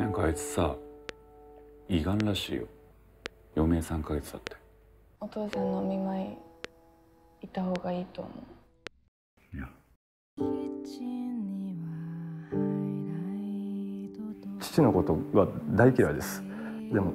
なんかあいつさ胃がんらしいよ。余命3ヶ月だって。お父さんのお見舞いいた方がいいと思う。いや。父のことは大嫌いです。でも